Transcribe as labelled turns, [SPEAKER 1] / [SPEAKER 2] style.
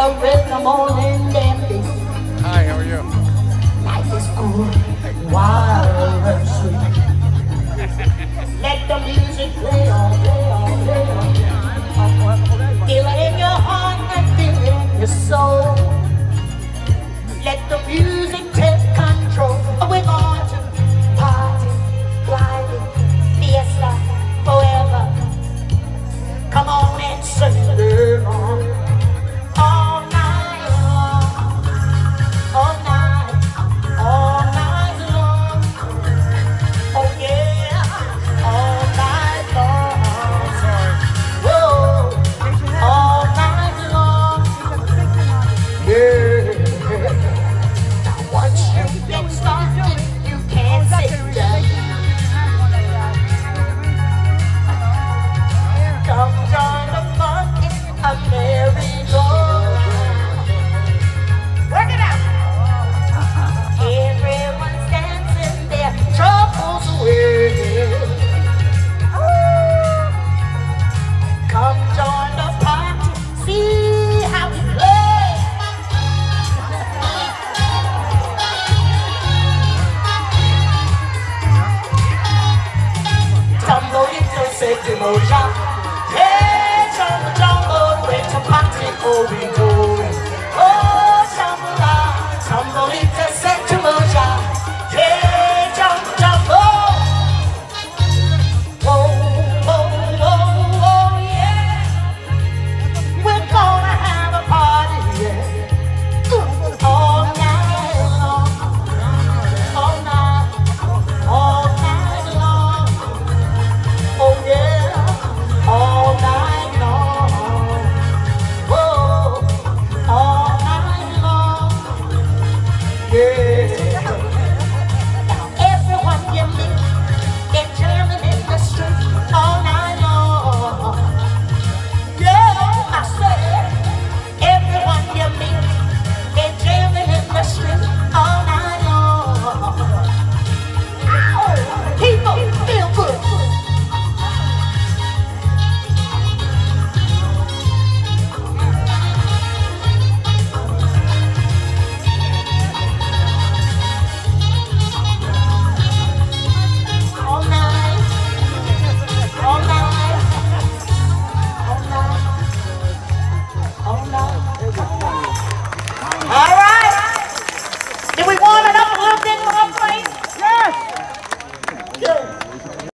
[SPEAKER 1] the rhythm all in Hey, jump, jump, oh, to party, oh, we go.